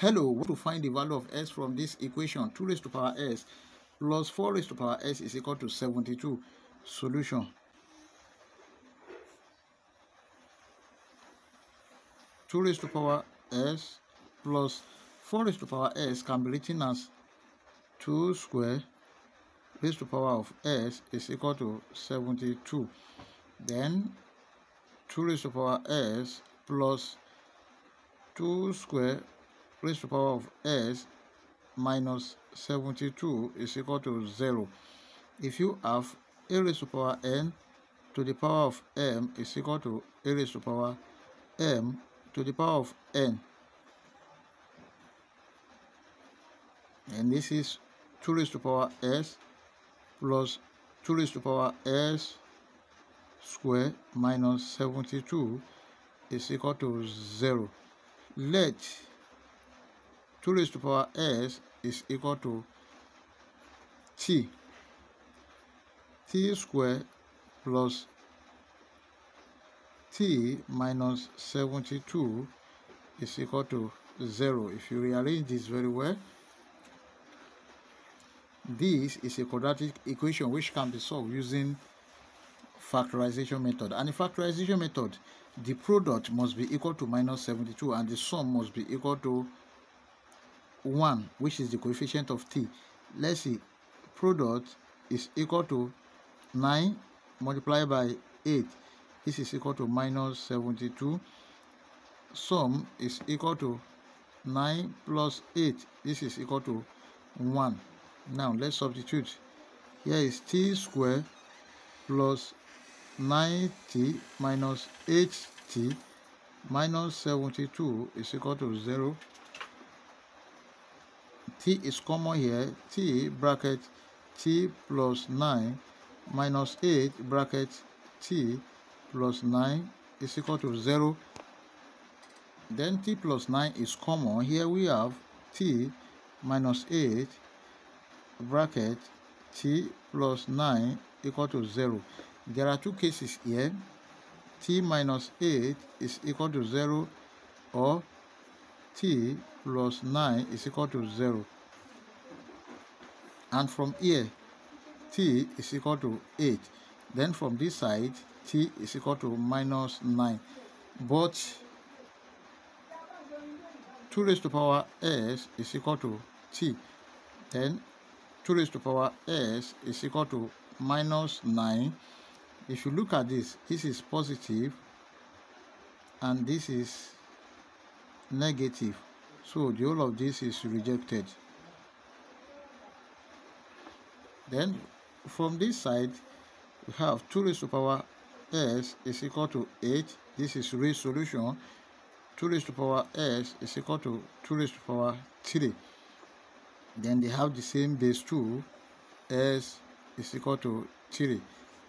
Hello, we want to find the value of s from this equation. 2 raised to the power s plus 4 raised to the power s is equal to 72. Solution. Two raised to power s plus 4 raised to the power s can be written as 2 square raised to the power of s is equal to 72. Then 2 raised to the power s plus 2 square raised to the power of s minus 72 is equal to 0. If you have a raised to the power n to the power of m is equal to a raised to the power m to the power of n. And this is 2 raised to the power s plus 2 raised to the power s square minus 72 is equal to 0. Let 2 raised to power s is equal to t. t square plus t minus 72 is equal to 0. If you rearrange this very well, this is a quadratic equation which can be solved using factorization method. And the factorization method, the product must be equal to minus 72 and the sum must be equal to 1, which is the coefficient of t. Let's see, product is equal to 9 multiplied by 8. This is equal to minus 72. Sum is equal to 9 plus 8. This is equal to 1. Now let's substitute. Here is t square plus 9t minus 8t minus 72 is equal to 0. T is common here. t bracket t plus 9 minus 8 bracket t plus 9 is equal to 0. Then t plus 9 is common. Here we have t minus 8 bracket t plus 9 equal to 0. There are two cases here. t minus 8 is equal to 0 or t plus 9 is equal to 0. And from here, t is equal to 8. Then from this side, t is equal to minus 9. But 2 raised to power s is equal to t. Then 2 raised to power s is equal to minus 9. If you look at this, this is positive and this is negative. So the whole of this is rejected. Then from this side, we have 2 raised to power s is equal to 8. This is raised solution. 2 raised to power s is equal to 2 raised to power 3 then they have the same base 2 s is equal to 3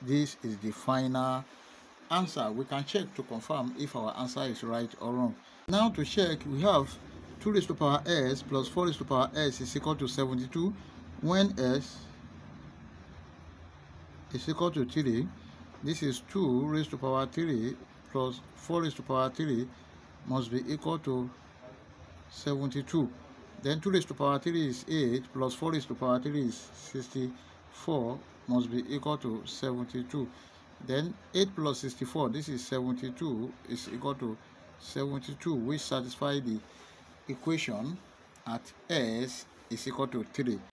this is the final answer. We can check to confirm if our answer is right or wrong. Now to check we have 2 raised to power s plus 4 raised to power s is equal to 72 when s is equal to 3 this is 2 raised to power 3 plus 4 raised to power 3 must be equal to 72 then 2 raised to power 3 is 8 plus 4 raised to power 3 is 64 must be equal to 72. Then 8 plus 64, this is 72, is equal to 72, which satisfy the equation at s is equal to 3.